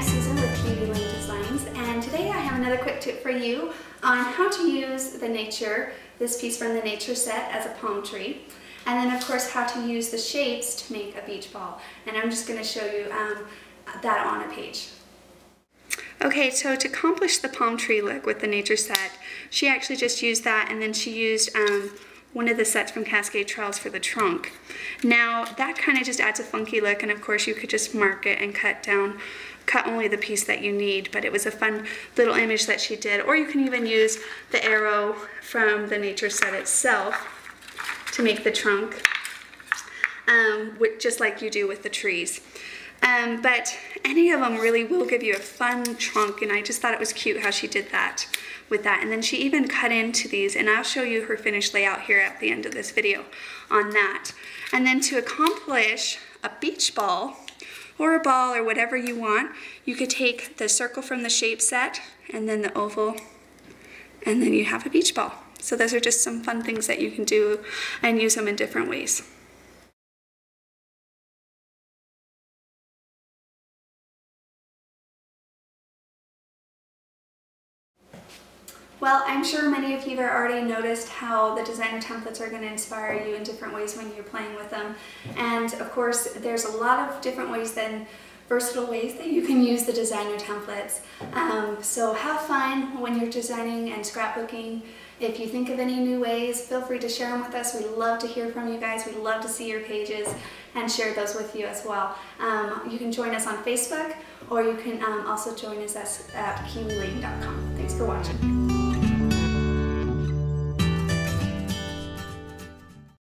Kiwi Lane Designs. And today I have another quick tip for you on how to use the nature, this piece from the nature set as a palm tree. And then of course how to use the shapes to make a beach ball. And I'm just going to show you um, that on a page. Okay, so to accomplish the palm tree look with the nature set, she actually just used that and then she used um, one of the sets from Cascade Trails for the trunk. Now that kind of just adds a funky look and of course you could just mark it and cut down, cut only the piece that you need, but it was a fun little image that she did. Or you can even use the arrow from the nature set itself to make the trunk, um, just like you do with the trees. Um, but any of them really will give you a fun trunk and I just thought it was cute how she did that with that. And then she even cut into these and I'll show you her finished layout here at the end of this video on that. And then to accomplish a beach ball or a ball or whatever you want, you could take the circle from the shape set and then the oval and then you have a beach ball. So those are just some fun things that you can do and use them in different ways. Well, I'm sure many of you have already noticed how the designer templates are going to inspire you in different ways when you're playing with them. And of course, there's a lot of different ways then versatile ways that you can use the designer templates. Um, so have fun when you're designing and scrapbooking. If you think of any new ways, feel free to share them with us. We love to hear from you guys. We love to see your pages and share those with you as well. Um, you can join us on Facebook or you can um, also join us at kiwilane.com. Thanks for watching.